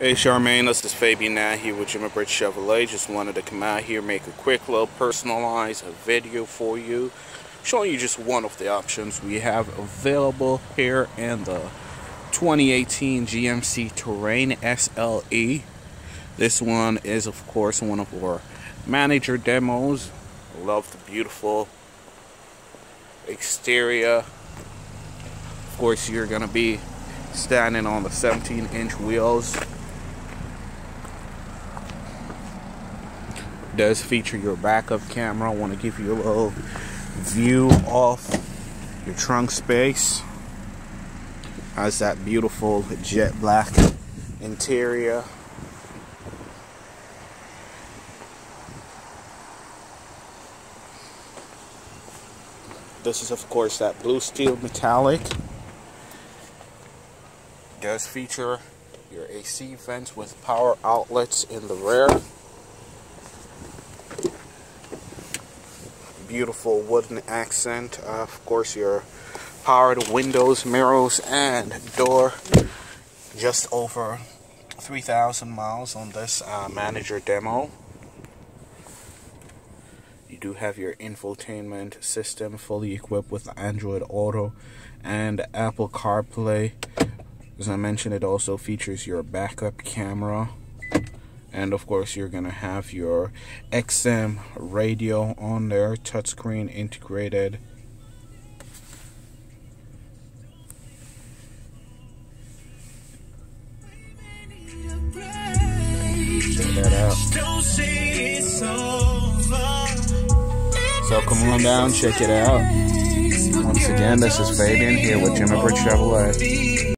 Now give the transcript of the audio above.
Hey Charmaine, this is Fabian here with Jimmy Britt Chevrolet. Just wanted to come out here, make a quick little personalized video for you, showing you just one of the options we have available here in the 2018 GMC Terrain SLE. This one is of course one of our manager demos. Love the beautiful exterior. Of course you're gonna be standing on the 17 inch wheels does feature your backup camera. I want to give you a little view of your trunk space. Has that beautiful jet black interior. This is of course that blue steel metallic. Does feature your AC vents with power outlets in the rear. Beautiful wooden accent. Uh, of course, your powered windows, mirrors, and door. Just over 3,000 miles on this uh, manager demo. You do have your infotainment system fully equipped with Android Auto and Apple CarPlay. As I mentioned, it also features your backup camera and of course you're gonna have your XM radio on there touchscreen integrated. So come on down check it out. Once again this is Fabian here with Jimmy Chevrolet